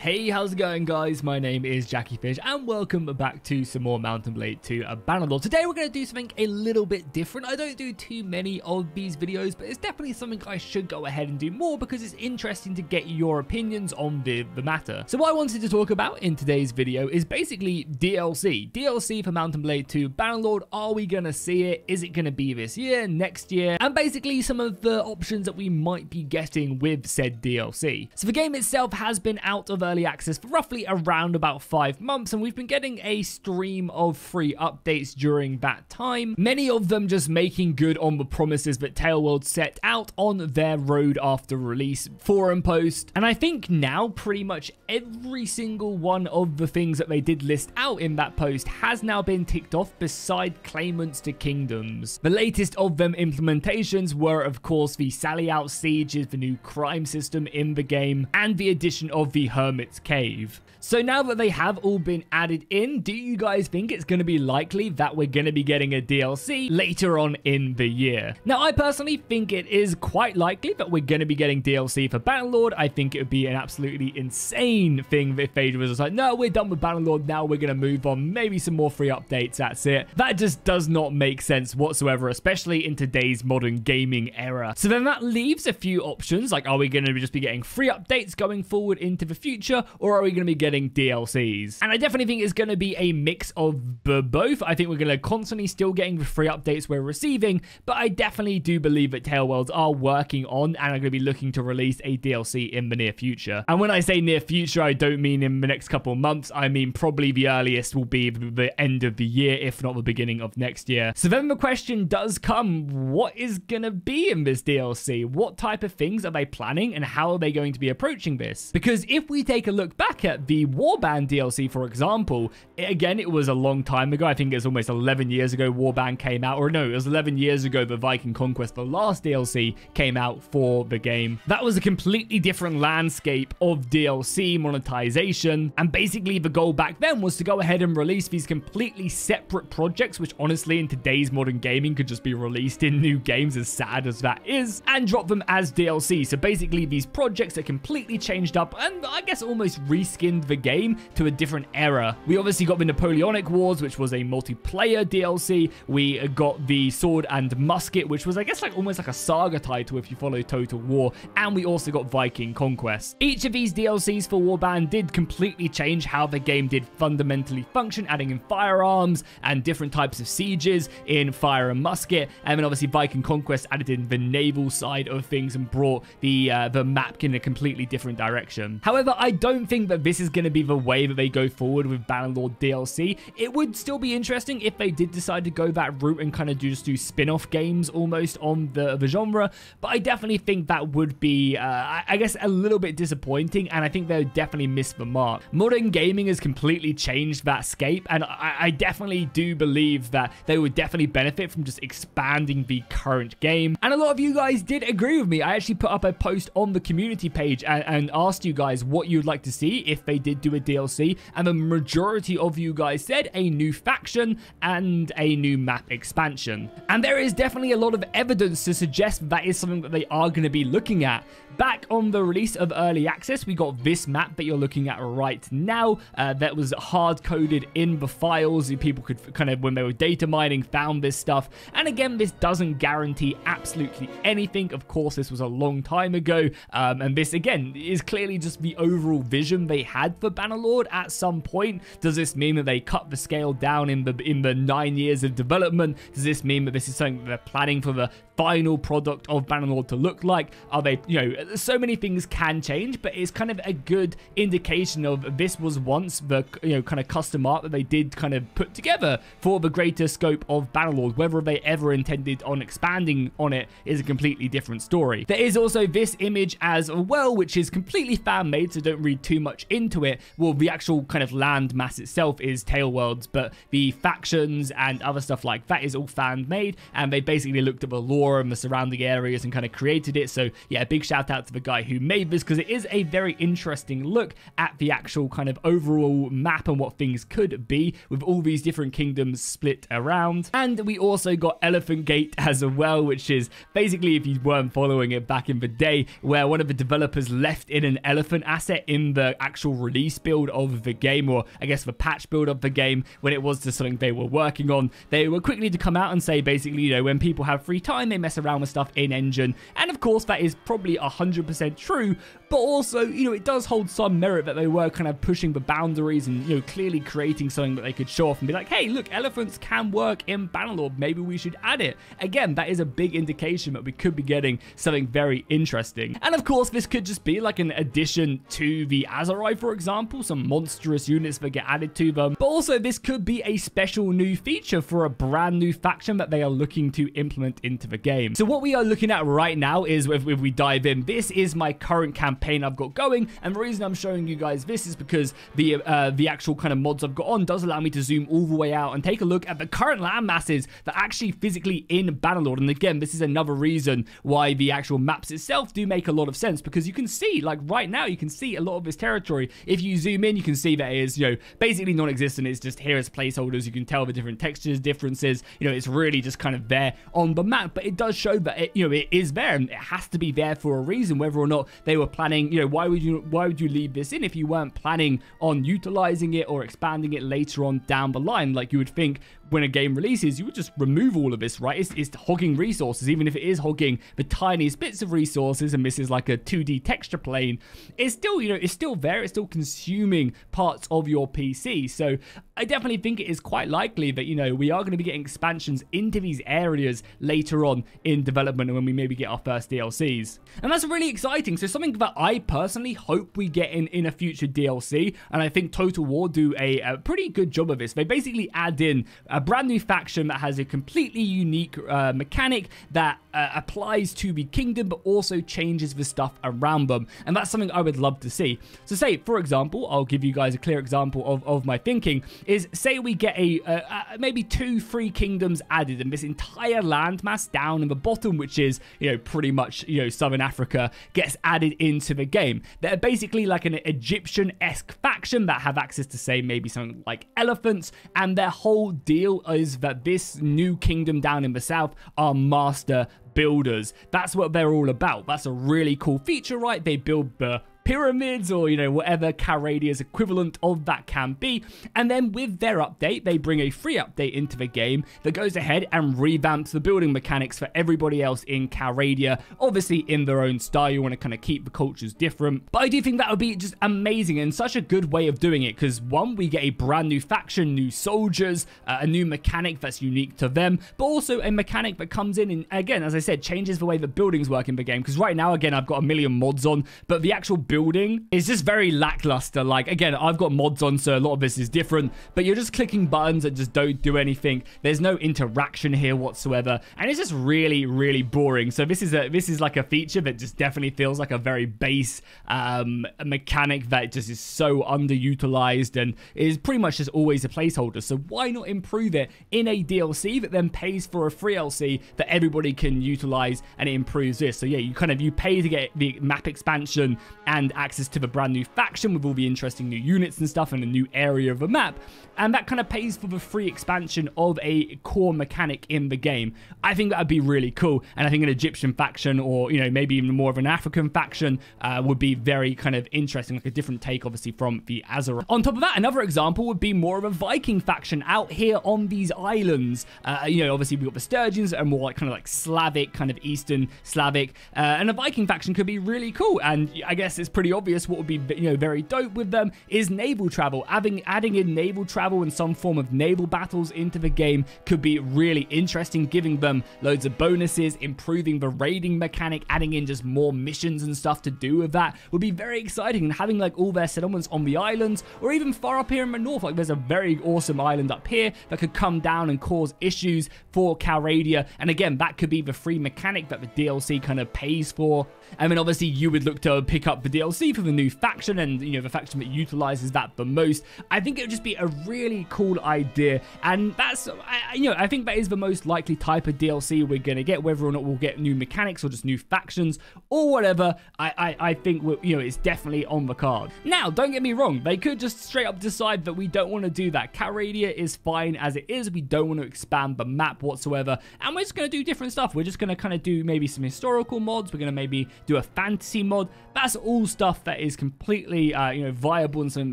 Hey, how's it going guys? My name is Jackie Fish and welcome back to some more Mount & Blade 2 Bannerlord. Today we're going to do something a little bit different. I don't do too many of these videos, but it's definitely something I should go ahead and do more because it's interesting to get your opinions on the, the matter. So what I wanted to talk about in today's video is basically DLC. DLC for Mount & Blade 2 Bannerlord. Are we going to see it? Is it going to be this year, next year? And basically some of the options that we might be getting with said DLC. So the game itself has been out of early access for roughly around about five months, and we've been getting a stream of free updates during that time. Many of them just making good on the promises that Taleworld set out on their road after release forum post. And I think now pretty much every single one of the things that they did list out in that post has now been ticked off beside claimants to kingdoms. The latest of them implementations were of course the Sally Out Sieges, the new crime system in the game, and the addition of the Hermit Hermit's Cave. So now that they have all been added in, do you guys think it's going to be likely that we're going to be getting a DLC later on in the year? Now, I personally think it is quite likely that we're going to be getting DLC for Bannerlord. I think it would be an absolutely insane thing if they was like, no, we're done with Bannerlord, now we're going to move on, maybe some more free updates, that's it. That just does not make sense whatsoever, especially in today's modern gaming era. So then that leaves a few options, like are we going to just be getting free updates going forward into the future, or are we going to be getting DLCs. And I definitely think it's going to be a mix of both. I think we're going to constantly still getting the free updates we're receiving, but I definitely do believe that Taleworlds are working on and are going to be looking to release a DLC in the near future. And when I say near future, I don't mean in the next couple of months. I mean probably the earliest will be the end of the year, if not the beginning of next year. So then the question does come, what is going to be in this DLC? What type of things are they planning and how are they going to be approaching this? Because if we take a look back at the Warband DLC, for example, it, again, it was a long time ago. I think it's almost 11 years ago Warband came out. Or no, it was 11 years ago the Viking Conquest, the last DLC, came out for the game. That was a completely different landscape of DLC monetization. And basically, the goal back then was to go ahead and release these completely separate projects, which honestly, in today's modern gaming, could just be released in new games, as sad as that is, and drop them as DLC. So basically, these projects are completely changed up and I guess almost reskinned the game to a different era. We obviously got the Napoleonic Wars, which was a multiplayer DLC. We got the Sword and Musket, which was, I guess, like almost like a saga title if you follow Total War. And we also got Viking Conquest. Each of these DLCs for Warband did completely change how the game did fundamentally function, adding in firearms and different types of sieges in Fire and Musket. And then obviously Viking Conquest added in the naval side of things and brought the uh, the map in a completely different direction. However, I don't think that this is going to be the way that they go forward with Bannerlord DLC. It would still be interesting if they did decide to go that route and kind of just do spin-off games almost on the, the genre, but I definitely think that would be, uh, I, I guess, a little bit disappointing, and I think they would definitely miss the mark. Modern gaming has completely changed that scape, and I, I definitely do believe that they would definitely benefit from just expanding the current game, and a lot of you guys did agree with me. I actually put up a post on the community page and, and asked you guys what you'd like to see if they did do a DLC, and the majority of you guys said a new faction and a new map expansion. And there is definitely a lot of evidence to suggest that is something that they are going to be looking at. Back on the release of Early Access, we got this map that you're looking at right now uh, that was hard-coded in the files. People could kind of, when they were data mining, found this stuff. And again, this doesn't guarantee absolutely anything. Of course, this was a long time ago. Um, and this, again, is clearly just the overall vision they had for Bannerlord at some point. Does this mean that they cut the scale down in the in the nine years of development? Does this mean that this is something that they're planning for the final product of Bannerlord to look like? Are they, you know, so many things can change, but it's kind of a good indication of this was once the, you know, kind of custom art that they did kind of put together for the greater scope of Bannerlord. Whether they ever intended on expanding on it is a completely different story. There is also this image as well, which is completely fan-made, so don't read too much into it. Well, the actual kind of land mass itself is Taleworlds, but the factions and other stuff like that is all fan-made, and they basically looked at the lore and the surrounding areas and kind of created it. So yeah, big shout out to the guy who made this because it is a very interesting look at the actual kind of overall map and what things could be with all these different kingdoms split around. And we also got Elephant Gate as well, which is basically, if you weren't following it back in the day, where one of the developers left in an elephant asset in the actual release build of the game, or I guess the patch build of the game, when it was just something they were working on, they were quickly to come out and say basically, you know, when people have free time, they mess around with stuff in engine. And of course, that is probably 100% true, but also, you know, it does hold some merit that they were kind of pushing the boundaries and, you know, clearly creating something that they could show off and be like, hey, look, elephants can work in Bannerlord. Maybe we should add it. Again, that is a big indication that we could be getting something very interesting. And of course, this could just be like an addition to the Aserai, for example, some monstrous units that get added to them. But also, this could be a special new feature for a brand new faction that they are looking to implement into the game. So what we are looking at right now is, if, if we dive in, this is my current campaign campaign I've got going. And the reason I'm showing you guys this is because the uh, the actual kind of mods I've got on does allow me to zoom all the way out and take a look at the current land masses that are actually physically in Bannerlord. And again, this is another reason why the actual maps itself do make a lot of sense because you can see, like right now, you can see a lot of this territory. If you zoom in, you can see that it is, you know, basically non-existent. It's just here as placeholders. You can tell the different textures, differences. You know, it's really just kind of there on the map, but it does show that it, you know, it is there and it has to be there for a reason, whether or not they were planning, you know, why would you why would you leave this in if you weren't planning on utilizing it or expanding it later on down the line? Like you would think when a game releases, you would just remove all of this, right? It's, it's hogging resources, even if it is hogging the tiniest bits of resources, and this is like a 2D texture plane, it's still, you know, it's still there, it's still consuming parts of your PC. So I definitely think it is quite likely that, you know, we are going to be getting expansions into these areas later on in development and when we maybe get our first DLCs. And that's really exciting. So something that I personally hope we get in, in a future DLC, and I think Total War do a, a pretty good job of this. They basically add in a a brand new faction that has a completely unique uh, mechanic that uh, applies to the kingdom, but also changes the stuff around them. And that's something I would love to see. So say, for example, I'll give you guys a clear example of, of my thinking, is say we get a uh, uh maybe two, three kingdoms added, and this entire landmass down in the bottom, which is, you know, pretty much, you know, Southern Africa, gets added into the game. They're basically like an Egyptian-esque faction that have access to, say, maybe something like elephants, and their whole deal deal is that this new kingdom down in the south are master builders. That's what they're all about. That's a really cool feature, right? They build the pyramids or, you know, whatever Calradia's equivalent of that can be. And then with their update, they bring a free update into the game that goes ahead and revamps the building mechanics for everybody else in Calradia, obviously in their own style. You want to kind of keep the cultures different. But I do think that would be just amazing and such a good way of doing it because one, we get a brand new faction, new soldiers, uh, a new mechanic that's unique to them, but also a mechanic that comes in and again, as I said, changes the way that buildings work in the game. Because right now, again, I've got a million mods on, but the actual building is just very lackluster. Like, again, I've got mods on, so a lot of this is different, but you're just clicking buttons that just don't do anything. There's no interaction here whatsoever, and it's just really, really boring. So this is a this is like a feature that just definitely feels like a very base um, mechanic that just is so underutilized and is pretty much just always a placeholder. So why not improve it in a DLC that then pays for a free LC that everybody can utilize and it improves this. So yeah, you kind of you pay to get the map expansion and and access to the brand new faction with all the interesting new units and stuff and a new area of the map. And that kind of pays for the free expansion of a core mechanic in the game. I think that would be really cool. And I think an Egyptian faction or, you know, maybe even more of an African faction uh, would be very kind of interesting, like a different take, obviously, from the Aserai. On top of that, another example would be more of a Viking faction out here on these islands. Uh, you know, obviously, we've got the Sturgians that are more like kind of like Slavic, kind of Eastern Slavic. Uh, and a Viking faction could be really cool. And I guess it's pretty obvious what would be, you know, very dope with them is naval travel. Adding, adding in naval travel and some form of naval battles into the game could be really interesting, giving them loads of bonuses, improving the raiding mechanic, adding in just more missions and stuff to do with that would be very exciting. And having like all their settlements on the islands or even far up here in the north, like there's a very awesome island up here that could come down and cause issues for Calradia. And again, that could be the free mechanic that the DLC kind of pays for. I mean, obviously you would look to pick up the DLC for the new faction and, you know, the faction that utilizes that the most. I think it would just be a really cool idea. And that's, I, you know, I think that is the most likely type of DLC we're going to get, whether or not we'll get new mechanics or just new factions or whatever. I, I, I think, you know, it's definitely on the card. Now, don't get me wrong. They could just straight up decide that we don't want to do that. Calradia is fine as it is. We don't want to expand the map whatsoever. And we're just going to do different stuff. We're just going to kind of do maybe some historical mods. We're going to maybe do a fantasy mod. That's all stuff that is completely, uh, you know, viable and something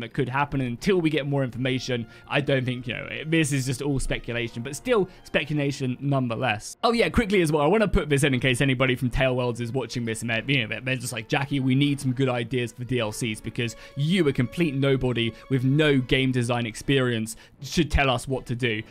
that could happen. And until we get more information, I don't think, you know, this is just all speculation, but still speculation nonetheless. Oh yeah, quickly as well, I want to put this in in case anybody from Taleworlds is watching this and they're, you know, they're just like, Jackie, we need some good ideas for DLCs because you, a complete nobody with no game design experience, should tell us what to do.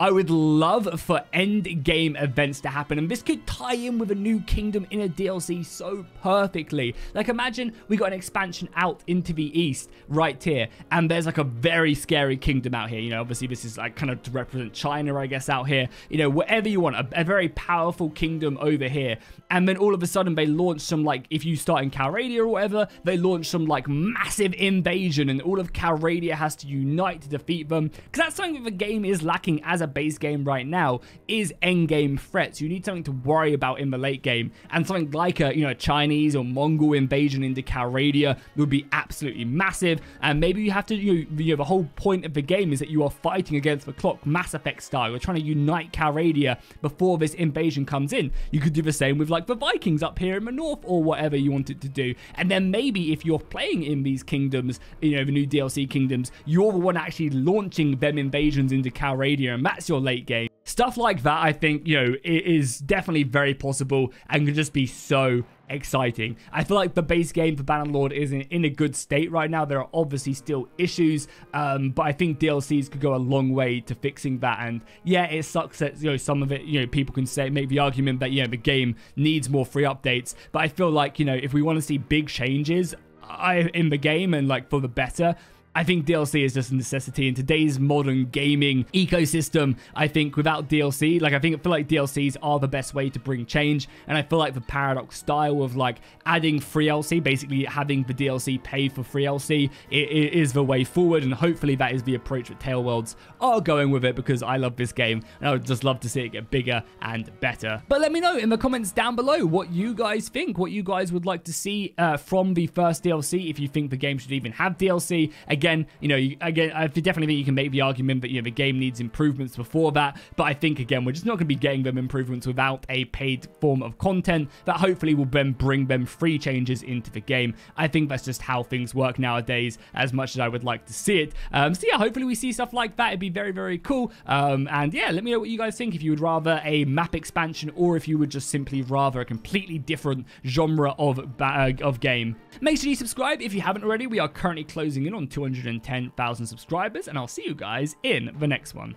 I would love for end game events to happen, and this could tie in with a new kingdom in a DLC so perfectly. Like, imagine we got an expansion out into the east right here, and there's like a very scary kingdom out here. You know, obviously, this is like kind of to represent China, I guess, out here. You know, whatever you want, a, a very powerful kingdom over here. And then all of a sudden, they launch some, like, if you start in Calradia or whatever, they launch some, like, massive invasion, and all of Calradia has to unite to defeat them. Because that's something that the game is lacking as a base game right now is endgame threats. You need something to worry about in the late game, and something like a you know Chinese or Mongol invasion into Calradia would be absolutely massive. And maybe you have to you know, you know the whole point of the game is that you are fighting against the clock, Mass Effect style. You're trying to unite Calradia before this invasion comes in. You could do the same with like the Vikings up here in the north or whatever you wanted to do. And then maybe if you're playing in these kingdoms, you know the new DLC kingdoms, you're the one actually launching them invasions into Calradia, and that's your late game. Stuff like that, I think, you know, it is definitely very possible and can just be so exciting. I feel like the base game for Bannerlord is in, in, a good state right now. There are obviously still issues, um, but I think DLCs could go a long way to fixing that. And yeah, it sucks that you know some of it. You know, people can say make the argument that yeah, the game needs more free updates. But I feel like you know if we want to see big changes, I, in the game and like for the better, I think DLC is just a necessity in today's modern gaming ecosystem. I think without DLC, like I think I feel like DLCs are the best way to bring change, and I feel like the Paradox style of like adding free DLC, basically having the DLC pay for free DLC, it, it is the way forward, and hopefully that is the approach that Taleworlds are going with it because I love this game, and I would just love to see it get bigger and better. But let me know in the comments down below what you guys think, what you guys would like to see uh, from the first DLC, if you think the game should even have DLC. Again, again, you know, you, again, I definitely think you can make the argument that you know the game needs improvements before that. But I think again, we're just not going to be getting them improvements without a paid form of content that hopefully will then bring them free changes into the game. I think that's just how things work nowadays. As much as I would like to see it, um, so yeah, hopefully we see stuff like that. It'd be very very cool. Um, and yeah, let me know what you guys think. If you would rather a map expansion or if you would just simply rather a completely different genre of uh, of game. Make sure you subscribe if you haven't already. We are currently closing in on 200 110,000 subscribers, and I'll see you guys in the next one.